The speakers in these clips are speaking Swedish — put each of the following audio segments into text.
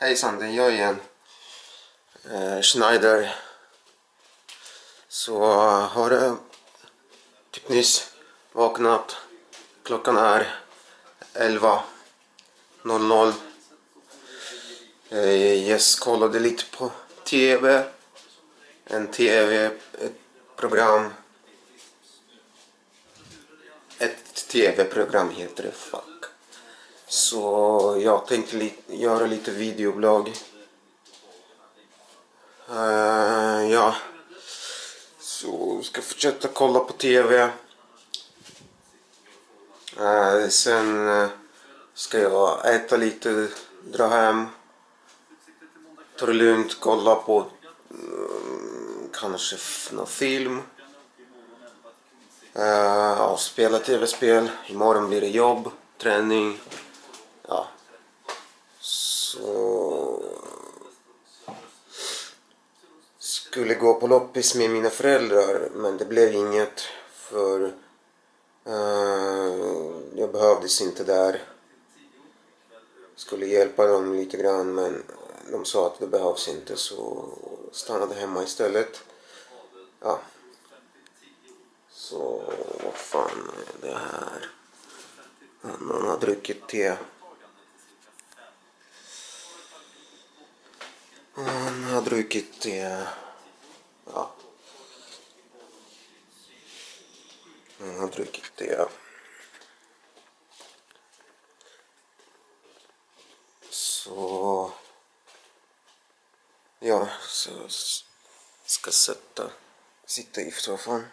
Hejsan, det är jag igen. Eh, Schneider. Så eh, har jag typ nyss vaknat. Klockan är 11.00. Eh, Yes kollade lite på TV. En TV, ett program. Ett TV-program heter det, fuck. Så jag tänkte li- göra lite videoblogg. Uh, ja. Så ska fortsätta kolla på TV. Uh, eh, sen uh, ska jag äta lite, dra hem. Ta det lugnt, kolla på mm, kanske någon film. Uh, ja, spela tv-spel. Imorgon blir det jobb, träning. Ja. Så... Skulle gå på loppis med mina föräldrar men det blev inget för uh, jag behövdes inte där. Skulle hjälpa dem lite grann men de sa att det behövs inte så stannade hemma istället. Ja. Så vad fan är det här? Någon har druckit te. Han har druckit te. Ja riktiga. Så... Ja, så ska sätta... Sitta i soffan.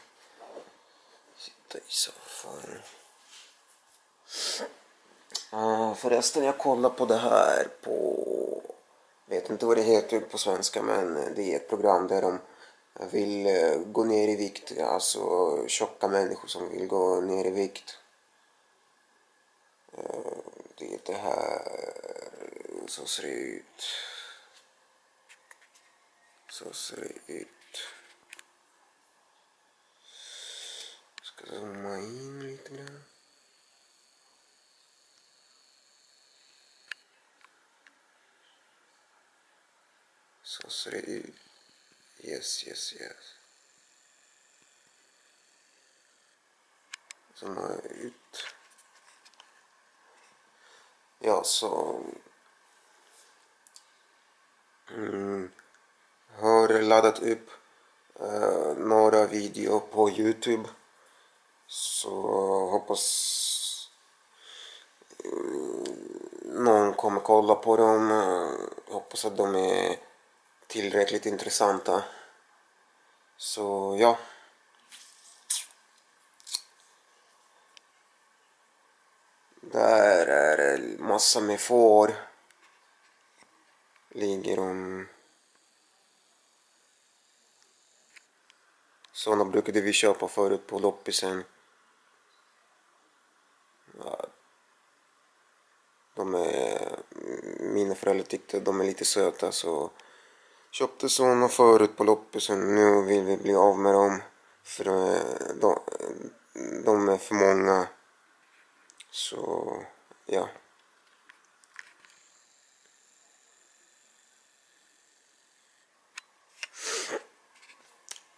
Sitta i soffan. Ja, förresten, jag kollar på det här på... Vet inte vad det heter på svenska, men det är ett program där de vill eh, gå ner i vikt. Alltså tjocka människor som vill gå ner i vikt. Eh, det är det här. Så ser det ut. Så ser det ut. Ska zooma in lite grann. Så ser det ut. Yes, yes, yes. Zooma ut. Ja, så... Mm, har laddat upp uh, några videor på Youtube. Så hoppas mm, någon kommer kolla på dem. Eh, hoppas att de är tillräckligt intressanta. Så ja. Där är det massa med får. Ligger de... Såna brukade vi köpa förut på loppisen. Ja. De är... Mm, mina föräldrar tyckte de är lite söta så köpte såna förut på loppisen. Nu vill vi bli av med dem. För eh, de, de är för många. Så ja.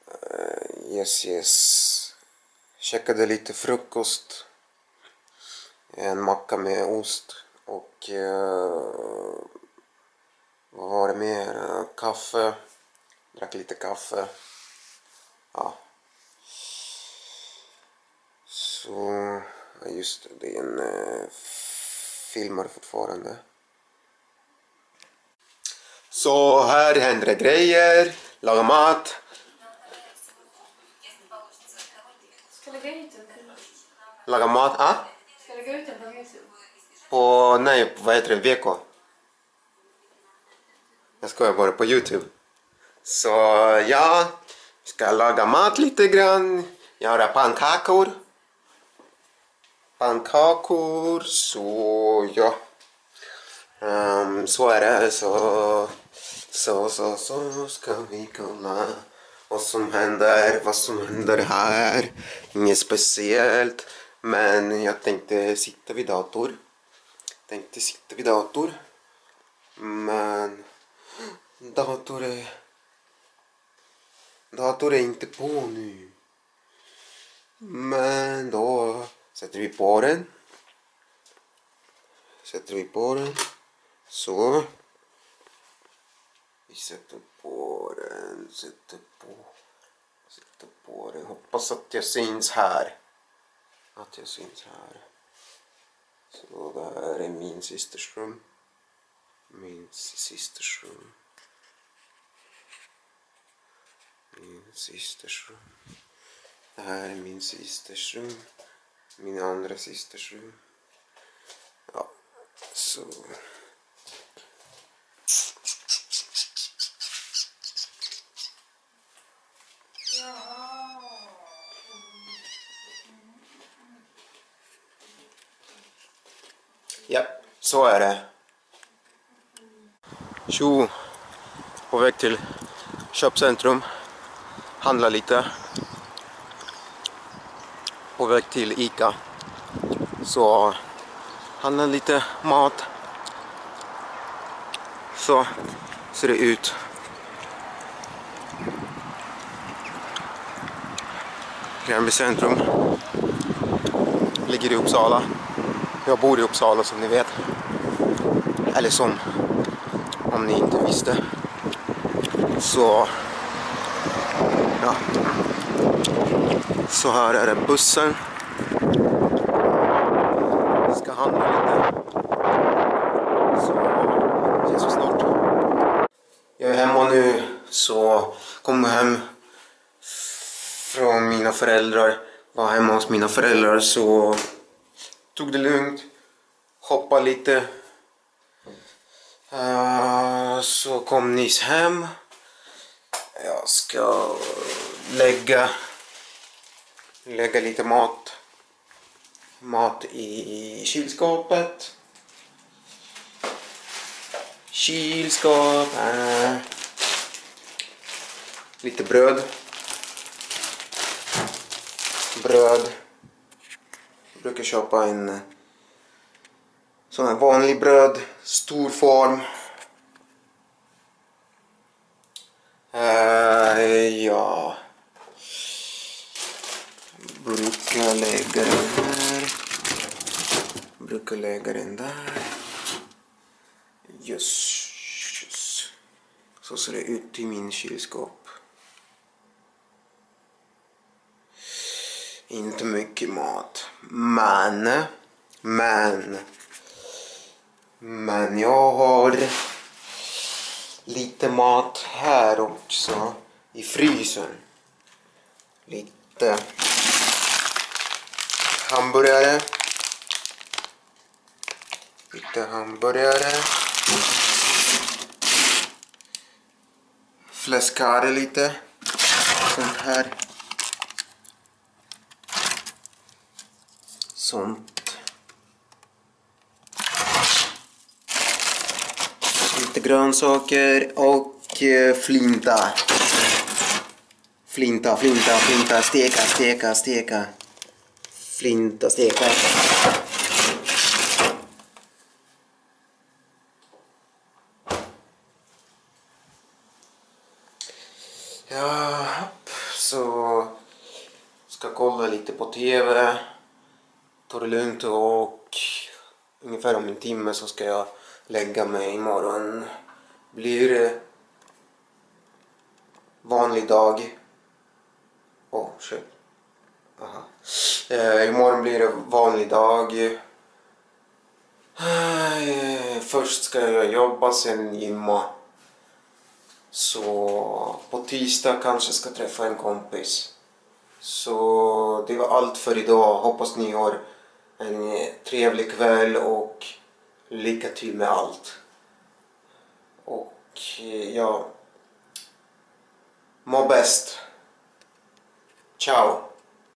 Eh, yes, yes. Käkade lite frukost. En macka med ost och uh, vad var det mer? Eh, Kaffe. Drack lite kaffe. Ja. Så, ja, just det, det är en eh, filmar fortfarande. Så här händer det grejer, laga mat. Ska jag lägga ut den på Youtube? Laga mat, ah? Ska lägga ut den på Youtube? På, nej, vad heter det, VK? Jag skojar bara, på Youtube. Så ja, ska laga mat lite grann, göra pannkakor. Pannkakor, så ja. Ehm, så är det, så, så, så, så ska vi kolla vad som händer, vad som händer här. Inget speciellt, men jag tänkte sitta vid dator. Tänkte sitta vid dator. Men dator är... Dator är inte på nu. Men då sätter vi på den. Sätter vi på den. Så. Vi sätter på den, sätter på, sätter på den. Hoppas att jag syns här. Att jag syns här. Så det här är min systers rum. Min systers rum. Min systers rum. Det här är min systers rum. Min andra systers rum. Ja, så. Ja, så är det. Tjo! På väg till köpcentrum. Handla lite. På väg till Ica. Så handla lite mat. Så ser det ut. Gränby centrum. Ligger i Uppsala. Jag bor i Uppsala som ni vet. Eller som om ni inte visste. Så ja. Så här är det bussen. Ska handla lite. Så ses vi snart. Jag är hemma nu så kom hem från mina föräldrar. Var hemma hos mina föräldrar så tog det lugnt. Hoppa lite. Eh, så kom nyss hem. Jag ska lägga lägga lite mat mat i kylskåpet. Kylskåp. Eh, lite bröd. Bröd. Jag brukar köpa en sån här vanlig bröd, stor form. Uh, ja. Brukar lägga den här. Brukar lägga den där. Just, just. Så ser det ut i min kylskåp. Inte mycket mat. Men, men, men jag har lite mat här också i frysen. Lite hamburgare. Lite hamburgare. Fläskare lite. Sånt här. Sånt. Lite grönsaker och eh, flinta. Flinta, flinta, flinta, steka, steka, steka. Flinta, steka. Ja, så ska kolla lite på TV. Ta det lugnt och ungefär om en timme så ska jag lägga mig imorgon. Blir eh, vanlig dag. Åh, oh, shit. Aha. Eh, imorgon blir det vanlig dag. Eh, först ska jag jobba, sen gymma. Så på tisdag kanske ska träffa en kompis. Så det var allt för idag. Hoppas ni har en eh, trevlig kväll och lycka till med allt. Och eh, ja, må bäst. Ciao.